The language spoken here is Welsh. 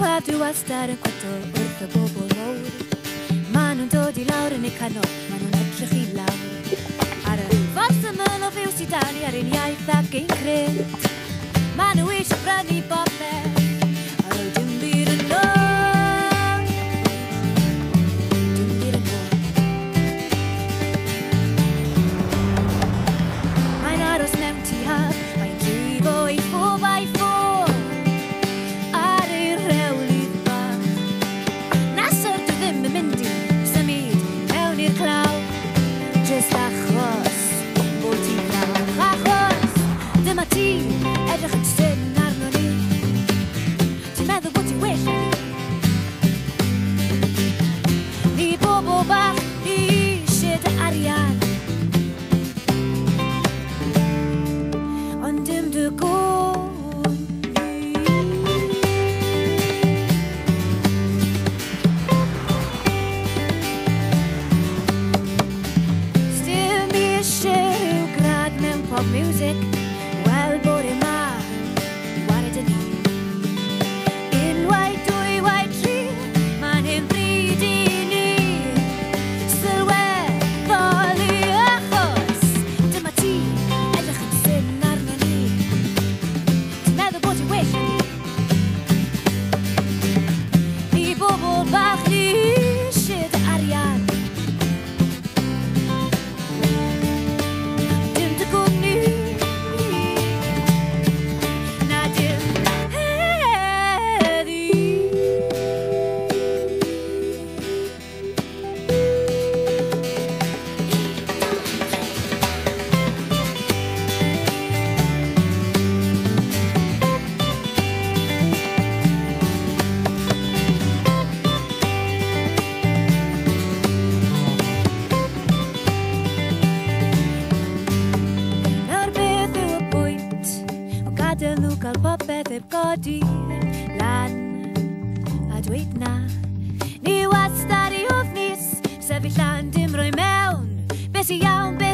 Dywadu wastad yn gwadw wrth y bobl mowr Ma nhw'n dod i lawr yn eu canol, ma nhw'n edrych i lawr Ar y fas ymyl o fyw sydd dan i ar un iaith ac ein cred Ma nhw di Edrych yn syn arno ni Ti'n meddwl bod ti well Ni bobl bach ni eisiau dy arian Ond dim dy gwn Still mi eisiau grad mewn pop music gadael nhw gael popeth heb godi lan a dweud na Ni wastad i ofnus, sefyll lan dim roi mewn Beth i iawn, beth